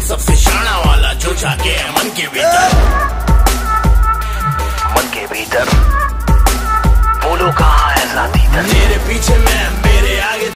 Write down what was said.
लेकिन सबसे शाना वाला जो जाके है मन के भीतर। मन के भीतर। बोलो कहाँ है साथी? मेरे पीछे मैं